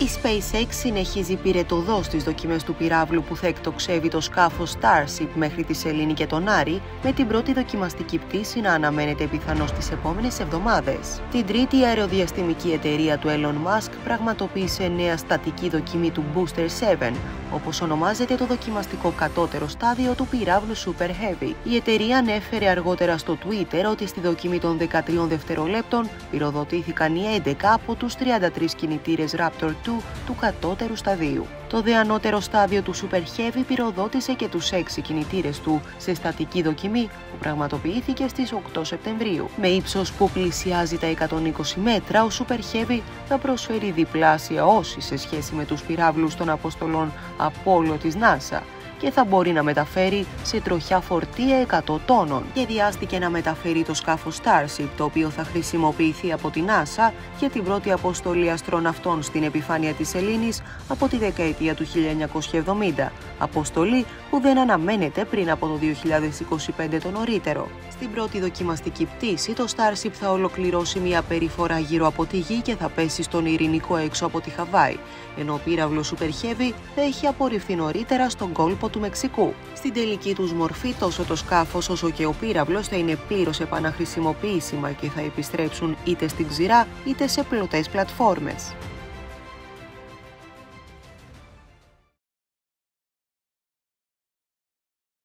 Η SpaceX συνεχίζει πυρετοδός στις δοκιμές του πυράβλου που θα εκτοξεύει το σκάφος Starship μέχρι τη Σελήνη και τον Άρη, με την πρώτη δοκιμαστική πτήση να αναμένεται πιθανώς τις επόμενες εβδομάδες. Την τρίτη η αεροδιαστημική εταιρεία του Elon Musk πραγματοποίησε νέα στατική δοκιμή του Booster 7, όπως ονομάζεται το δοκιμαστικό κατώτερο στάδιο του πυράβλου Super Heavy. Η εταιρεία ανέφερε αργότερα στο Twitter ότι στη δοκιμή των 13 δευτερολέπτων πυροδοτήθηκαν οι 11 από τους 33 κινητήρες Raptor 2 του κατώτερου σταδίου. Το δε ανώτερο στάδιο του Super Heavy πυροδότησε και τους 6 κινητήρες του σε στατική δοκιμή που πραγματοποιήθηκε στις 8 Σεπτεμβρίου. Με ύψος που πλησιάζει τα 120 μέτρα, ο Super Heavy θα προσφέρει διπλάσια όση σε σχέση με τους πυράβλους των αποστολών Apollo της NASA και θα μπορεί να μεταφέρει σε τροχιά φορτία 100 τόνων. Σχεδιάστηκε να μεταφέρει το σκάφος Starship, το οποίο θα χρησιμοποιηθεί από την NASA για την πρώτη αποστολή αστροναυτών στην επιφάνεια της Ελλήνης από τη δεκαετία του 1970. Αποστολή που δεν αναμένεται πριν από το 2025 το νωρίτερο. Στην πρώτη δοκιμαστική πτήση, το Starship θα ολοκληρώσει μια περιφορά γύρω από τη γη και θα πέσει στον ειρηνικό έξω από τη Χαβάη, ενώ ο πύραυλος Super Heavy θα έχει απορριφθεί νωρίτερα στον κόλπο του Μεξικού. Στην τελική τους μορφή, τόσο το σκάφος όσο και ο πύραυλος θα είναι πλήρως επαναχρησιμοποιήσιμα και θα επιστρέψουν είτε στην ξηρά είτε σε πλωτές πλατφόρμες.